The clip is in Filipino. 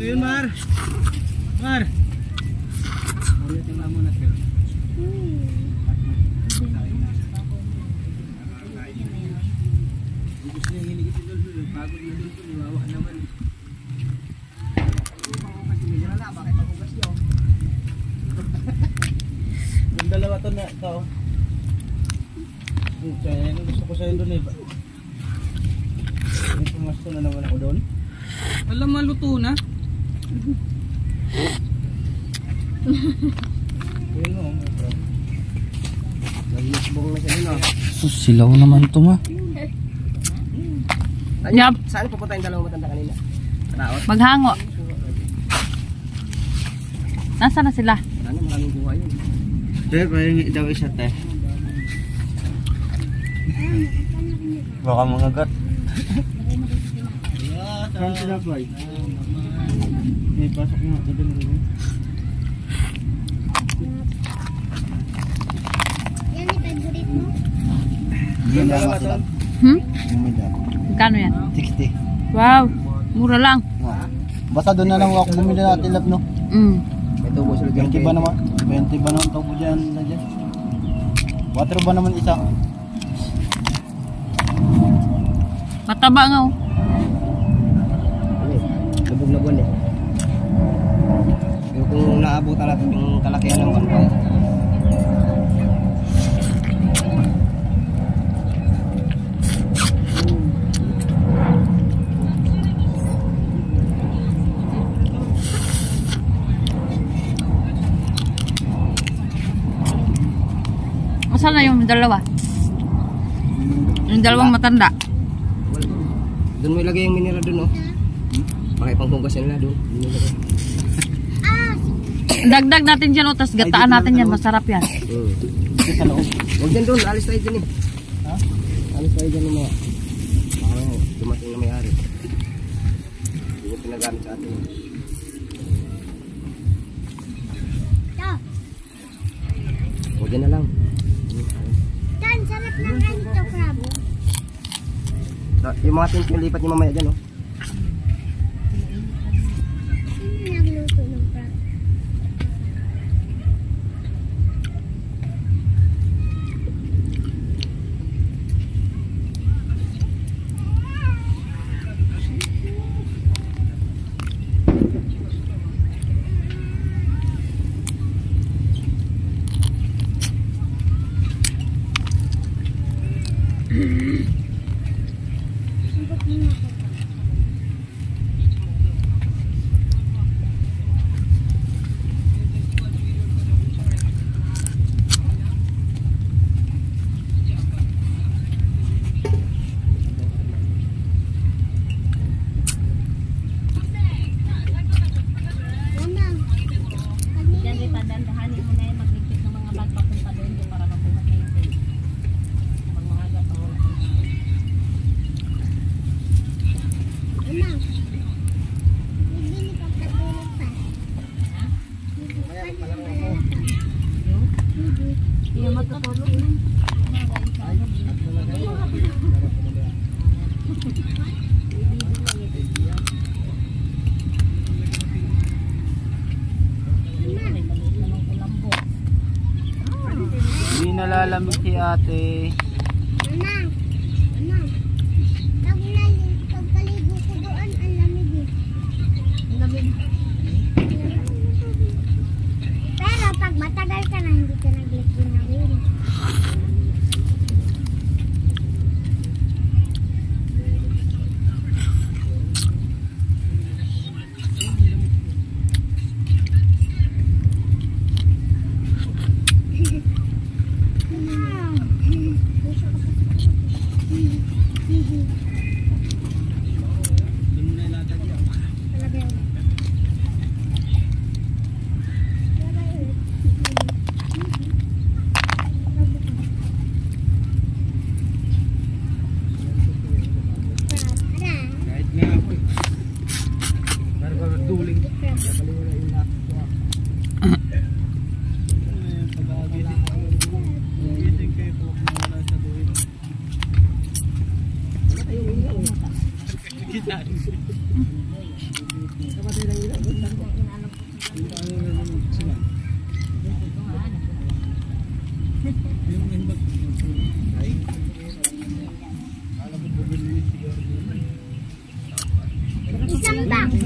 Ito yun, Mar. Mar. Ulitin mo muna, sir. Pagod na dun, Wawa naman. Yung dalawa to na ito. Hmm, kaya gusto ko sa'yo doon eh. May pumasto na naman ako doon. Alam, maluto na. Sus, silaw naman to ma. Yap. Saan pupunta yung dalawang matanda kanina? Raot? Maghango. Nasaan na sila? Ano, maraming buhay yun. Sir, pahingi daw isa te. Baka mga gat. Saan sila fly? May pasok nga ito din rin. Yan yung favorite mo? Yung dalawa sila. Hmm? Magkano yan? 60. Wow. Mura lang. Basta doon na lang ako bumili natin lab no. Mm. Tubo sila 20 ba naman? 20 ba naman tubo dyan na dyan? Water ba naman isa? Mataba nga oh. Lubog na buwan eh. Pero kung naabutan natin yung kalakihan ng kanbang, Masal na yung dalawa? Yung dalawang matanda. doon mo ilagay yung mineral doon oh. Makipanghugas nila doon. Doon mo ilagay. Dagdag natin dyan oh, tapos gataan natin yan. Masarap yan. Sa loob. Huwag dyan doon, alis tayo dyan eh. Ha? Alis tayo dyan mga. Baka dumating na may-ari. Hindi mo pinagamit sa atin. Huwag dyan na lang. Tan, sarap ng ganito crab. Yung mga tent yung lipat niyo mamaya dyan oh. you nalalamig si ate. Mama. Mama. Pag nali- pagkaligo ko doon, ang lamig eh. Pero pag matagal ka na, hindi ka nagligo na rin. Thank you.